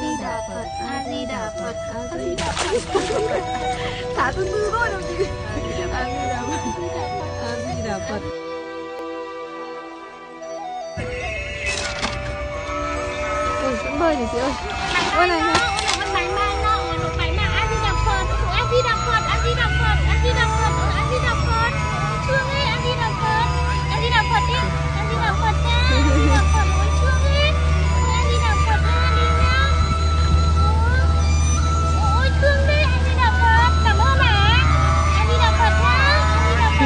Di Đà Phật A Di Đà Phật A Di Đà Phật. Thả từ từ thôi đồng gì A Di Đà Phật A Di Đà Phật. Ôi, cũng bơi này chị ơi. Ôi này này.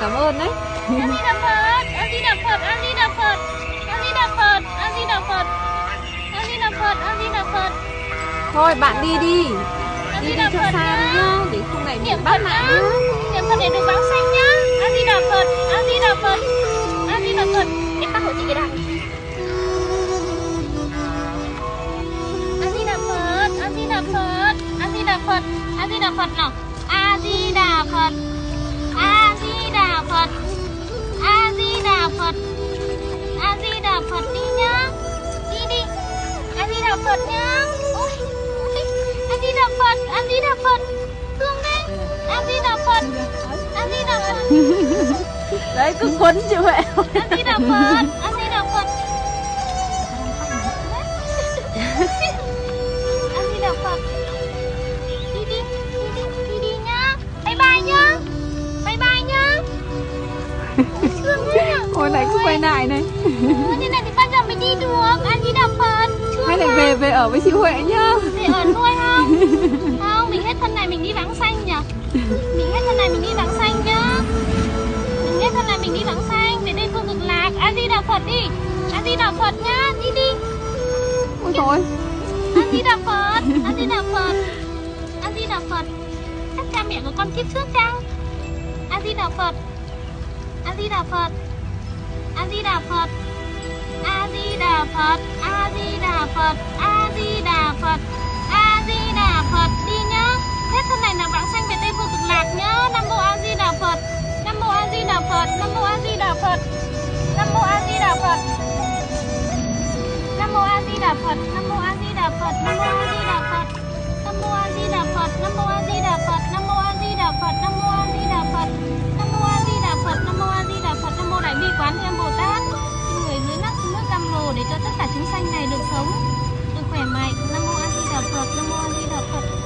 cảm ơn đấy Con đạp Phật, con đạp Phật, con đạp Phật Con đạp Phật, con đạp Phật Con đạp Phật, Thôi bạn đi đi Đi đi cho xa nhá, để không này bị bắt mạng nhá Niệm Phật để được báo xanh nhá Con đi đạp Phật, con đi đạp Phật Con đi đạp Phật, em bắt hộ chị cái đạp Phật, A Di Đà Phật, A Di Đà Phật nào. A Di Đà Phật. Di Đà Phật A Di Đà Phật A Di Đà Phật đi nhá. Đi đi. A Di Đà Phật nhá. Ôi, A Di Đà Phật A Di Đà Phật Thương đấy. A Di Đà Phật A Di Đà Phật Đấy cứ quấn chị vậy A Di Đà Phật Ôi, lại cứ quay lại này. Ôi, Thế này thì bao giờ mới đi được? A Di Đà Phật Thương Hay lại à. về về ở với chị Huệ nhá. Để ở nuôi không? Không, mình hết thân này mình đi vắng xanh nhỉ? Mình hết thân này mình đi vắng xanh nhá. Mình hết thân này mình đi vắng xanh. Để đây phương cực lạc. A Di Đà Phật đi. A Di Đà Phật nhá. Đi đi. Ôi trời A Di Đà Phật. A Di Đà Phật. A Di Đà Phật. Các cha mẹ của con kiếp trước chăng? A Di Đà Phật A Di Đà Phật A Di Đà Phật A Di Đà Phật A Di Đà Phật A Di Đà Phật A Di Đà Phật đi nhá hết thân này là vãng sanh về tây phương cực lạc nhá Nam mô A Di Đà Phật Nam mô A Di Đà Phật Nam mô A Di Đà Phật Nam mô A Di Đà Phật Nam mô A Di Đà Phật Nam mô A Di Đà Phật Nam mô A Di Đà Phật Nam mô A Di quán Thế Âm Bồ Tát. Xin người dưới mắt nước cam lồ để cho tất cả chúng sanh này được sống, được khỏe mạnh. Nam mô A Di Đà Phật, Nam mô A Di Đà Phật.